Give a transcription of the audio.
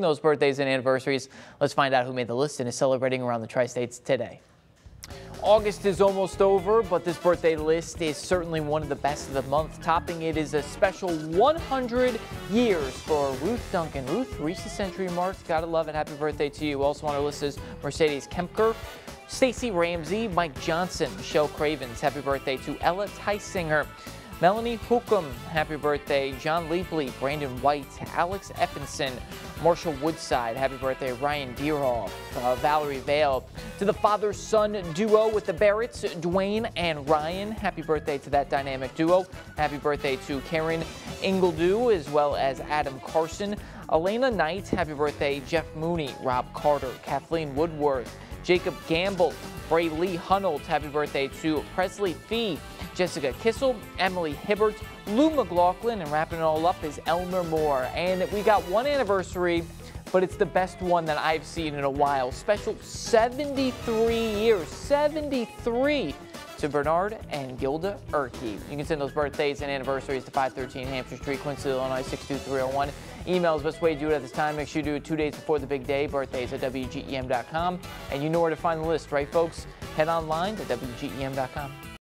those birthdays and anniversaries. Let's find out who made the list and is celebrating around the tri-states today. August is almost over, but this birthday list is certainly one of the best of the month. Topping it is a special 100 years for Ruth Duncan. Ruth reached the century mark. Gotta love it. Happy birthday to you. Also on our list is Mercedes Kempker, Stacy Ramsey, Mike Johnson, Michelle Cravens. Happy birthday to Ella Tysinger. Melanie Hookham, happy birthday. John Leapley, Brandon White, Alex Eppenson, Marshall Woodside, happy birthday. Ryan Deerhoff, uh, Valerie Vale. To the father-son duo with the Barretts, Dwayne and Ryan, happy birthday to that dynamic duo. Happy birthday to Karen Ingledew as well as Adam Carson. Elena Knight, happy birthday. Jeff Mooney, Rob Carter, Kathleen Woodworth, Jacob Gamble, Bray Lee happy birthday to Presley Fee. Jessica Kissel, Emily Hibbert, Lou McLaughlin, and wrapping it all up is Elmer Moore. And we got one anniversary, but it's the best one that I've seen in a while. Special 73 years, 73 to Bernard and Gilda Erkey. You can send those birthdays and anniversaries to 513 Hampshire Street, Quincy, Illinois 62301. Email is the best way to do it at this time. Make sure you do it two days before the big day. Birthdays at WGEM.com. And you know where to find the list, right, folks? Head online to WGEM.com.